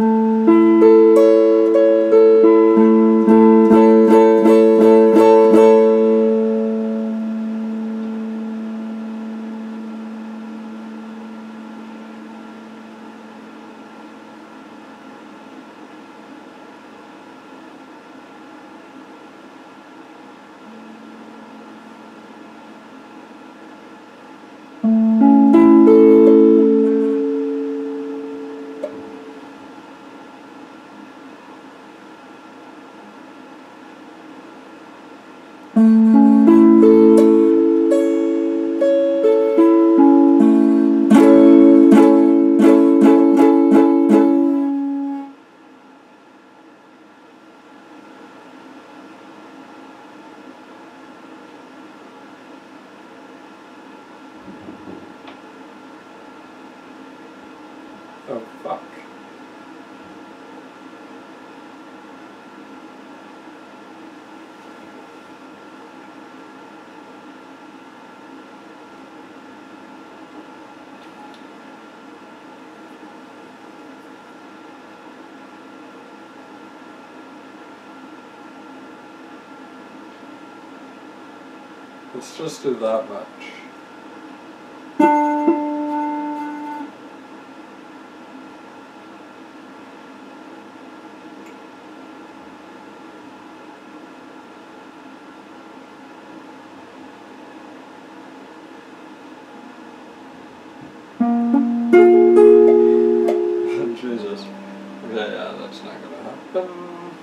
Mm-hmm. Oh fuck. Let's just do that much. Yeah, that's not gonna happen. Um,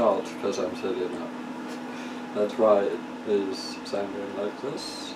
because I'm sitting up. That's right, it is sounding like this.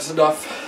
That's enough